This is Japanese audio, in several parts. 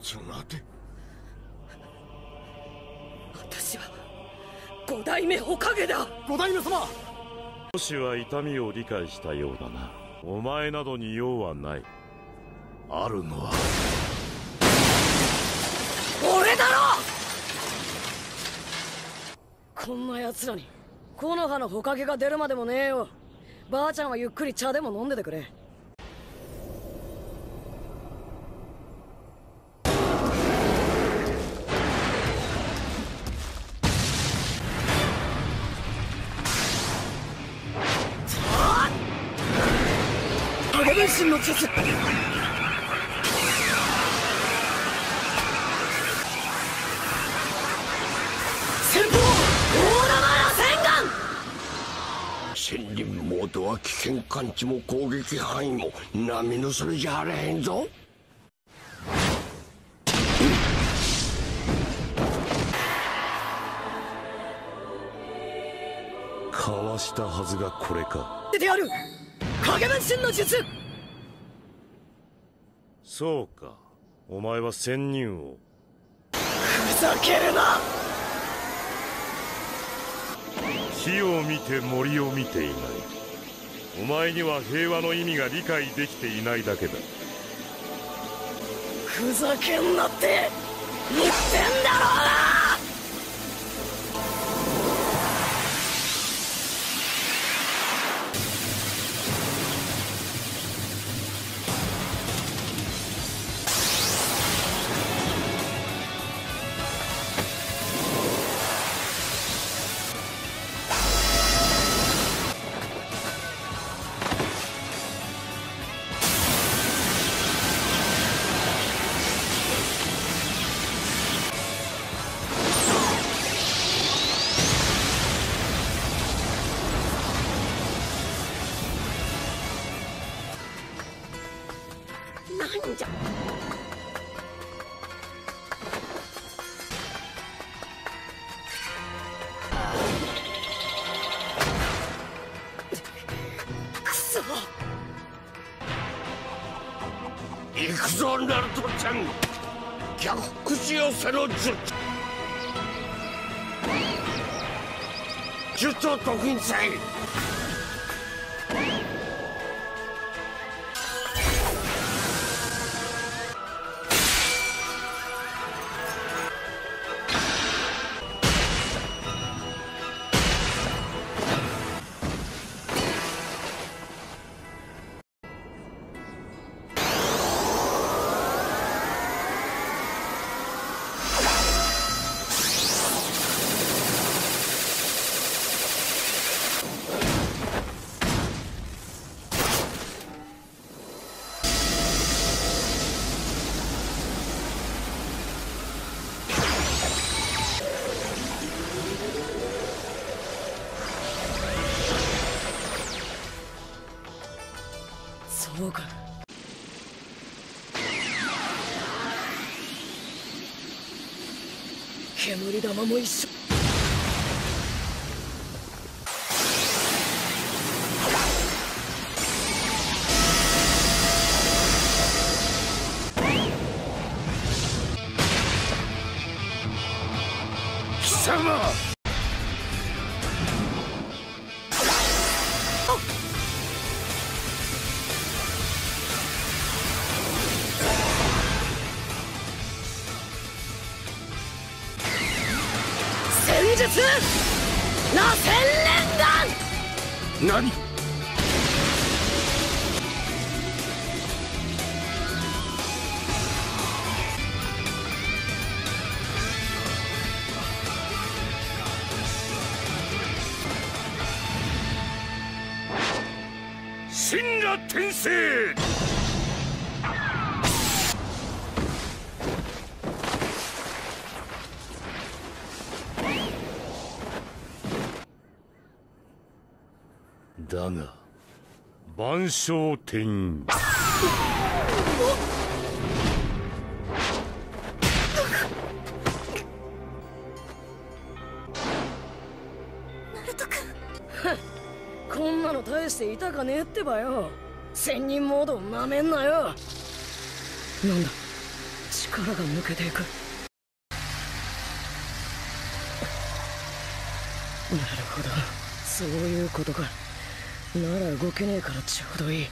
ちょ待て。私は五代目おかげだ。五代目様。少しは痛みを理解したようだな。お前などに用はない。あるのは。俺だろ！こんな奴らに木の葉のほかげが出るまでもねえよ。ばあちゃんはゆっくり茶でも飲んでてくれ顔森林モードは危険感知も攻撃範囲も波のそれじゃあれへんぞ。かわしたはずがこれか。出てやる。影分身の術。そうか。お前は仙人王。ふざけるな。火を見て森を見ていないお前には平和の意味が理解できていないだけだ。ふざけんなって言ってんだろうなんじゃ。くそ。行くぞナルトちゃん。逆口寄せの術。術を得意にせい。そうか煙玉も一緒。貴様！何？神羅転生！万象転移こんなの大して痛かねえってばよ。仙人モードをなめんなよ。なんだ。力が抜けていく。なるほど。そういうことか。なら動けねえからちょうどいい。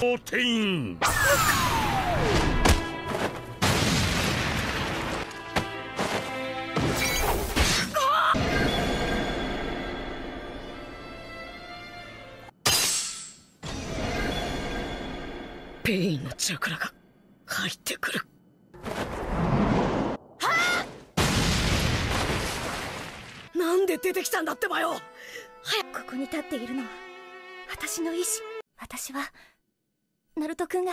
おてペインのチャクラが入ってくる。なんで出てきたんだってばよ！早くここに立っているの。は私の意志。私はナルト君が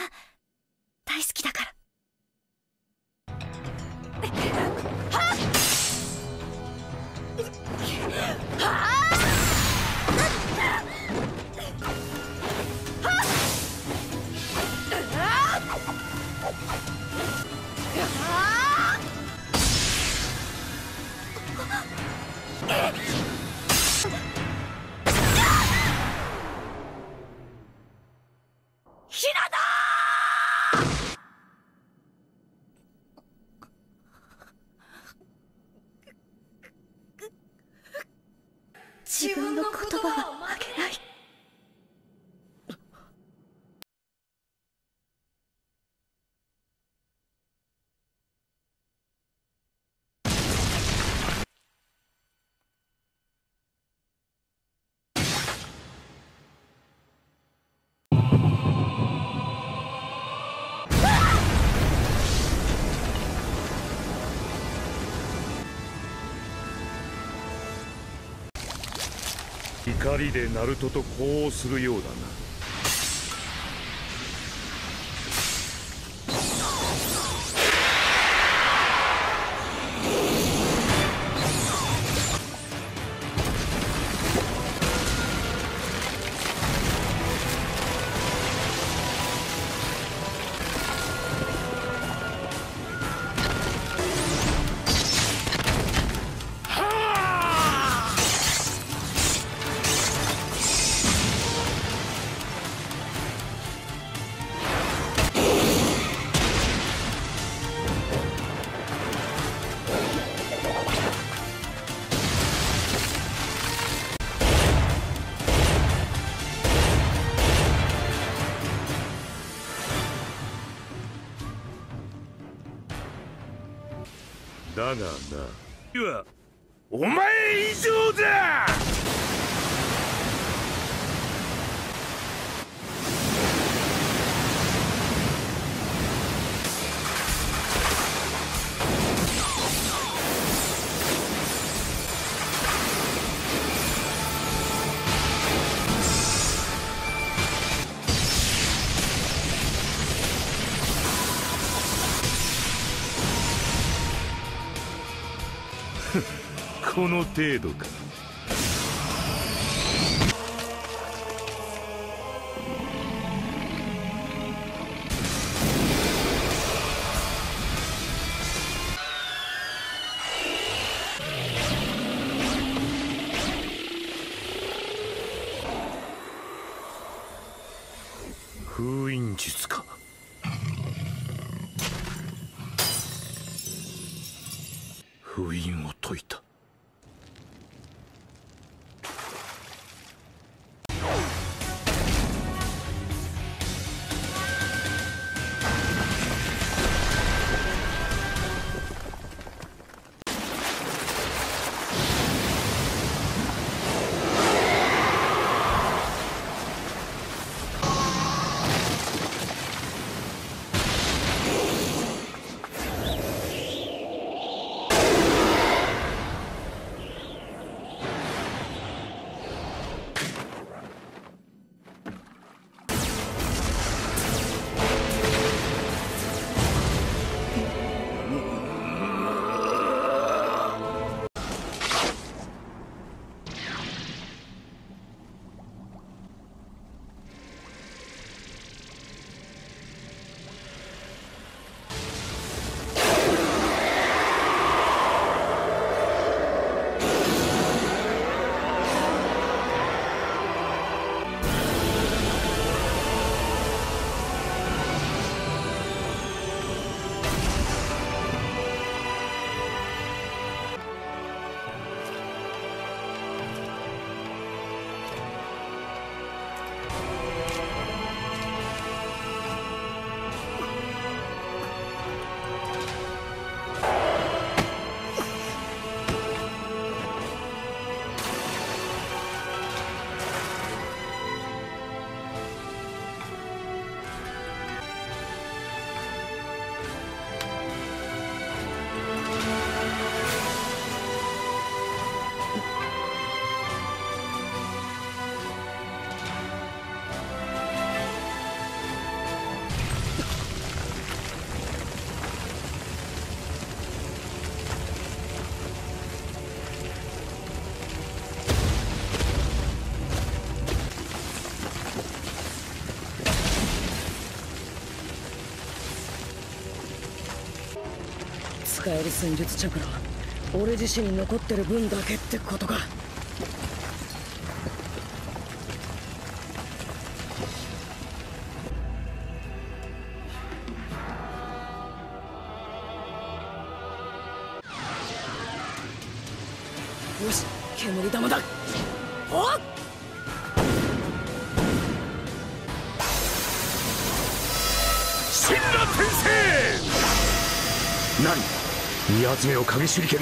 言葉は怒りでナルトと呼応するようだな。なお前以上だ この程度か。封印術か。封印を解いた。戦術チャクラ俺自身に残ってる分だけってことか。よし煙玉だ。おっ！神羅転生！何？見集めを影手裏剣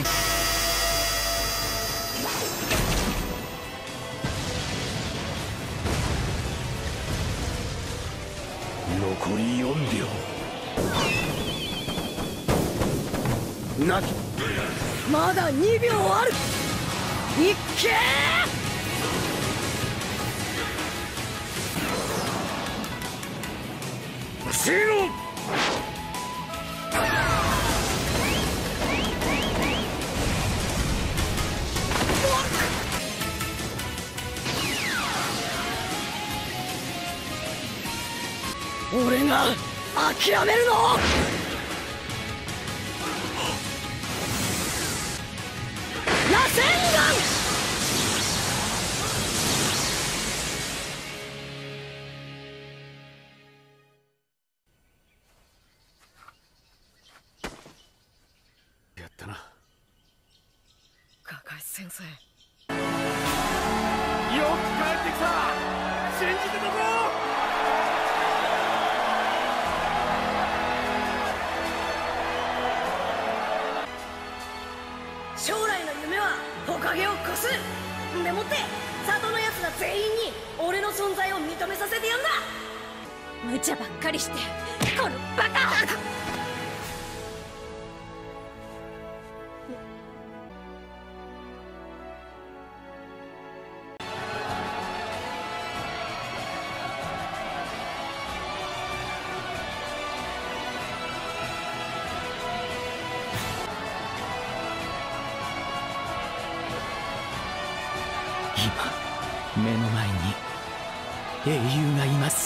残り4秒。何まだ2秒ある。いっけシロ俺が諦めるの？螺旋って里の奴ら全員に俺の存在を認めさせてやんだ。無茶ばっかりしてこのバカ英雄がいます。